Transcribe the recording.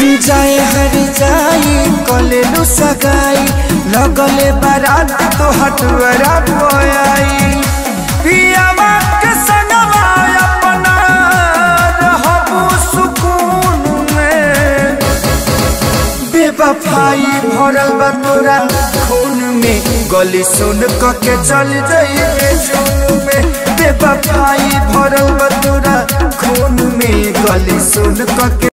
जाए हर जाई कलेलु सगाई, लगले बारात तो हटवरा बोयाई पियावा के संगवा अपना रहबू सुकून में। बेवफाई भरल बा तोरा खून में, गली सुन क के चल जाइए जून में। बेवफाई भरल बा तोरा खून में, गली सुन क के